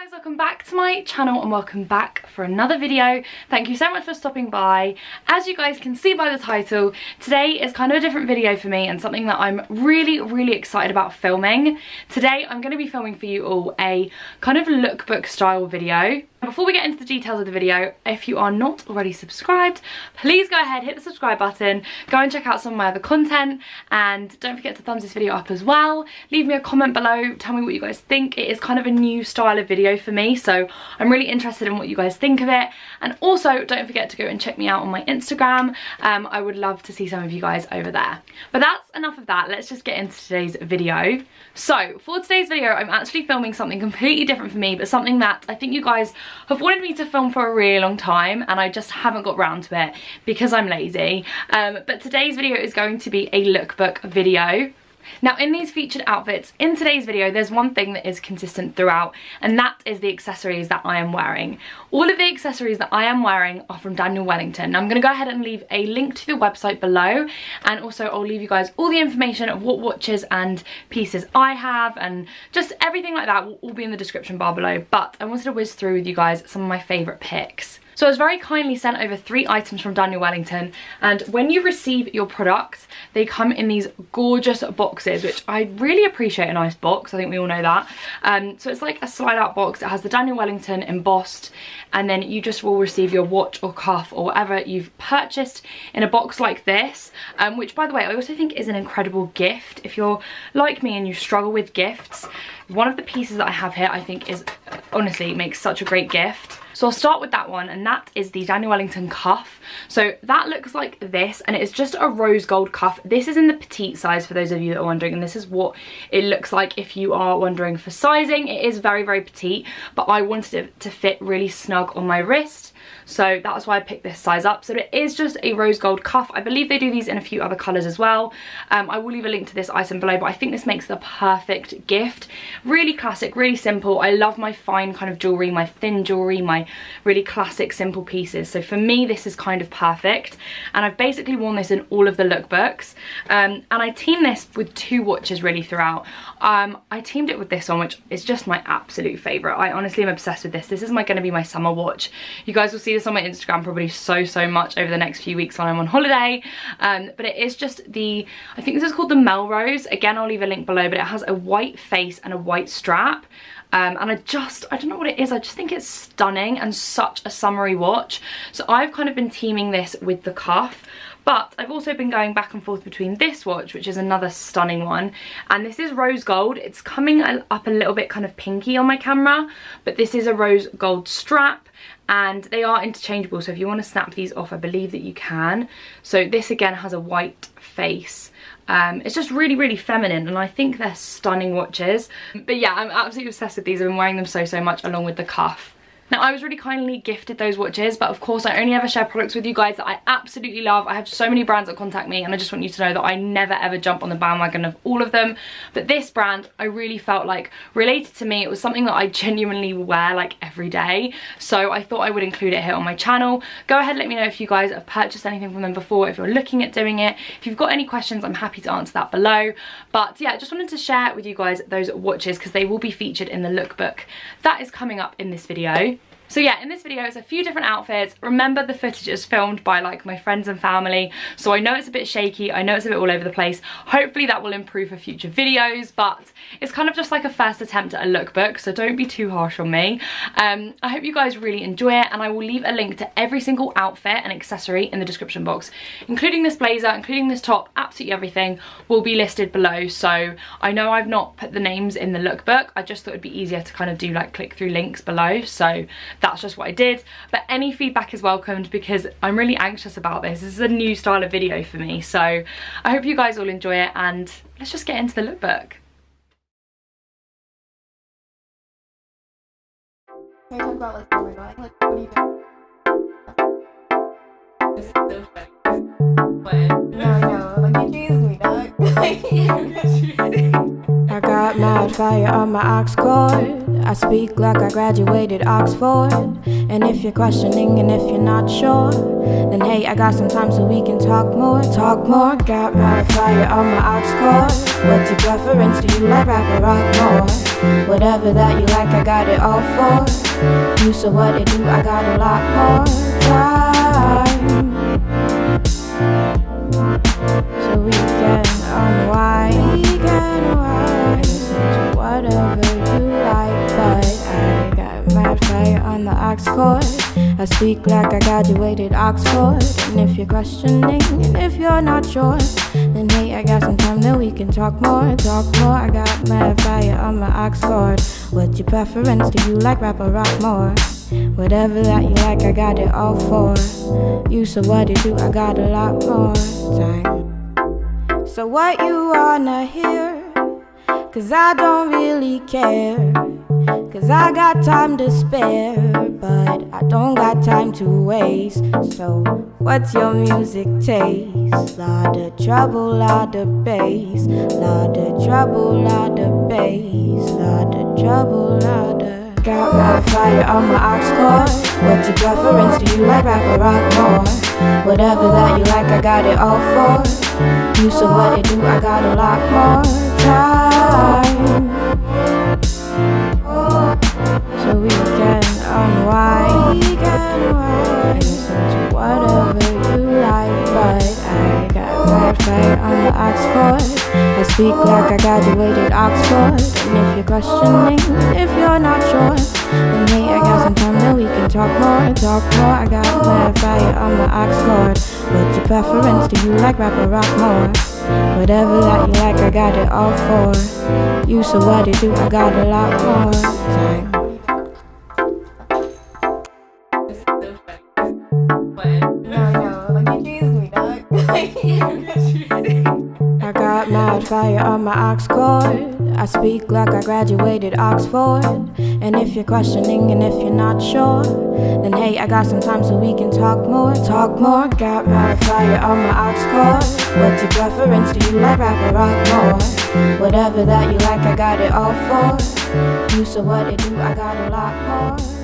guys, welcome back to my channel and welcome back for another video. Thank you so much for stopping by. As you guys can see by the title, today is kind of a different video for me and something that I'm really, really excited about filming. Today I'm going to be filming for you all a kind of lookbook style video. Before we get into the details of the video, if you are not already subscribed, please go ahead, hit the subscribe button, go and check out some of my other content, and don't forget to thumbs this video up as well. Leave me a comment below, tell me what you guys think. It is kind of a new style of video for me, so I'm really interested in what you guys think of it. And also, don't forget to go and check me out on my Instagram. Um, I would love to see some of you guys over there. But that's enough of that, let's just get into today's video. So, for today's video, I'm actually filming something completely different for me, but something that I think you guys have wanted me to film for a really long time and I just haven't got round to it because I'm lazy. Um, but today's video is going to be a lookbook video. Now in these featured outfits, in today's video, there's one thing that is consistent throughout, and that is the accessories that I am wearing. All of the accessories that I am wearing are from Daniel Wellington. Now I'm going to go ahead and leave a link to the website below, and also I'll leave you guys all the information of what watches and pieces I have, and just everything like that will all be in the description bar below. But I wanted to whiz through with you guys some of my favourite picks. So I was very kindly sent over three items from Daniel Wellington and when you receive your products they come in these gorgeous boxes which I really appreciate a nice box I think we all know that. Um, so it's like a slide out box it has the Daniel Wellington embossed and then you just will receive your watch or cuff or whatever you've purchased in a box like this um, which by the way I also think is an incredible gift. If you're like me and you struggle with gifts one of the pieces that I have here I think is honestly makes such a great gift. So I'll start with that one and that is the Daniel Wellington cuff. So that looks like this and it is just a rose gold cuff. This is in the petite size for those of you that are wondering and this is what it looks like if you are wondering for sizing. It is very, very petite but I wanted it to fit really snug on my wrist so that's why I picked this size up. So it is just a rose gold cuff. I believe they do these in a few other colours as well. Um, I will leave a link to this item below, but I think this makes the perfect gift. Really classic, really simple. I love my fine kind of jewellery, my thin jewellery, my really classic simple pieces. So for me, this is kind of perfect. And I've basically worn this in all of the lookbooks. Um, and I teamed this with two watches really throughout. Um, I teamed it with this one, which is just my absolute favourite. I honestly am obsessed with this. This is my going to be my summer watch. You guys will see this on my Instagram probably so, so much over the next few weeks when I'm on holiday. Um, but it is just the, I think this is called the Melrose. Again, I'll leave a link below, but it has a white face and a white strap. Um, and I just, I don't know what it is, I just think it's stunning and such a summery watch. So I've kind of been teaming this with the cuff. But I've also been going back and forth between this watch, which is another stunning one. And this is rose gold. It's coming up a little bit kind of pinky on my camera. But this is a rose gold strap and they are interchangeable so if you want to snap these off I believe that you can so this again has a white face um, it's just really really feminine and I think they're stunning watches but yeah I'm absolutely obsessed with these I've been wearing them so so much along with the cuff now I was really kindly gifted those watches but of course I only ever share products with you guys that I absolutely love. I have so many brands that contact me and I just want you to know that I never ever jump on the bandwagon of all of them. But this brand I really felt like related to me. It was something that I genuinely wear like every day. So I thought I would include it here on my channel. Go ahead let me know if you guys have purchased anything from them before, if you're looking at doing it. If you've got any questions I'm happy to answer that below. But yeah I just wanted to share with you guys those watches because they will be featured in the lookbook. That is coming up in this video. So yeah, in this video it's a few different outfits. Remember the footage is filmed by like my friends and family, so I know it's a bit shaky, I know it's a bit all over the place. Hopefully that will improve for future videos, but it's kind of just like a first attempt at a lookbook, so don't be too harsh on me. Um, I hope you guys really enjoy it, and I will leave a link to every single outfit and accessory in the description box, including this blazer, including this top, absolutely everything will be listed below. So I know I've not put the names in the lookbook, I just thought it'd be easier to kind of do like click through links below, so that's just what I did. But any feedback is welcomed because I'm really anxious about this. This is a new style of video for me. So I hope you guys all enjoy it and let's just get into the lookbook. Can I talk about like, oh my god, like what do you This is so funny. No, no, like you me, dog. I mad fire on my aux cord. I speak like I graduated Oxford. And if you're questioning and if you're not sure, then hey, I got some time so we can talk more. Talk more. Got mad fire on my ox cord. What's your preference? Do you like rap or rock more? Whatever that you like, I got it all for you. So what it do? I got a lot more the Oxford. I speak like I graduated Oxford. And if you're questioning, and if you're not sure, then hey, I got some time that we can talk more, talk more. I got mad fire on my aux cord. What's your preference? Do you like rap or rock more? Whatever that you like, I got it all for you. So what it do? I got a lot more time. So what you wanna hear? Cause I don't really care. Cause I got time to spare, but I don't got time to waste. So, what's your music taste? Lot of treble, lot of bass. Lot of treble, lot of bass. Lot of treble, lot of. Got my fire on my aux cord. What's your preference? Do you like rap or rock more? Whatever that you like, I got it all for you. So, what it do? I got a lot more time speak like I graduated Oxford, and if you're questioning, if you're not sure, then hey, I got some time that we can talk more, talk more. I got mad fire on my aux cord. What's your preference? Do you like rap or rock more? Whatever that you like, I got it all for you. So what it do? I got a lot more time. I got mad fire on my aux cord. I speak like I graduated Oxford. And if you're questioning and if you're not sure, then hey, I got some time so we can talk more, talk more. Got mad fire on my aux cord. What's your preference? Do you like rap or rock more? Whatever that you like, I got it all for you. So what it do? I got a lot more.